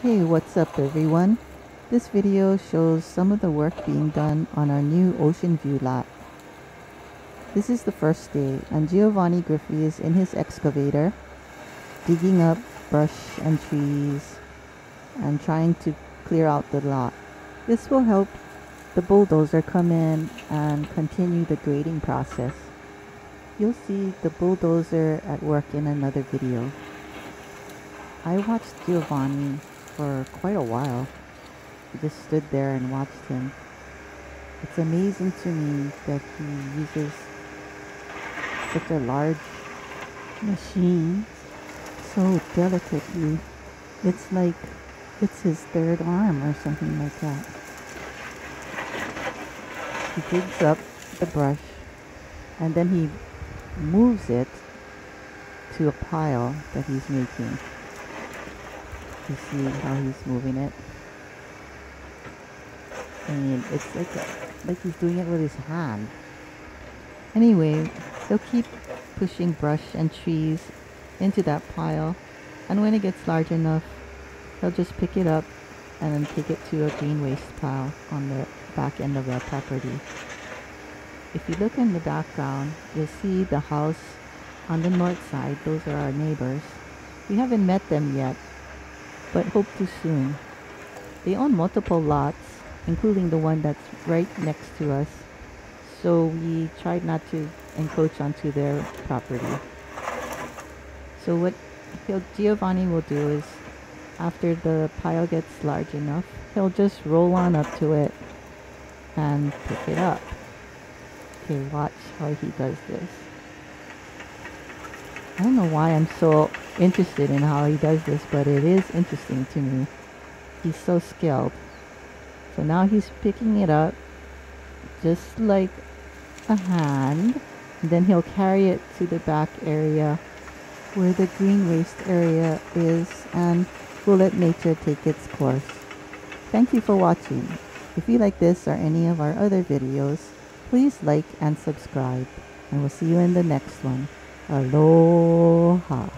Hey, what's up everyone? This video shows some of the work being done on our new Ocean View lot. This is the first day and Giovanni Griffey is in his excavator digging up brush and trees and trying to clear out the lot. This will help the bulldozer come in and continue the grading process. You'll see the bulldozer at work in another video. I watched Giovanni for quite a while. I just stood there and watched him. It's amazing to me that he uses such a large machine so delicately. It's like it's his third arm or something like that. He digs up the brush and then he moves it to a pile that he's making. See how he's moving it? And it's like like he's doing it with his hand. Anyway, they'll keep pushing brush and trees into that pile, and when it gets large enough, they'll just pick it up and then take it to a green waste pile on the back end of the property. If you look in the background, you'll see the house on the north side. Those are our neighbors. We haven't met them yet, but hope to soon. They own multiple lots, including the one that's right next to us, so we tried not to encroach onto their property. So what Giovanni will do is, after the pile gets large enough, he'll just roll on up to it and pick it up. Okay, watch how he does this. I don't know why I'm so interested in how he does this, but it is interesting to me. He's so skilled. So now he's picking it up just like a hand. And then he'll carry it to the back area where the green waste area is and we'll let nature take its course. Thank you for watching. If you like this or any of our other videos, please like and subscribe. And we'll see you in the next one. Aloha.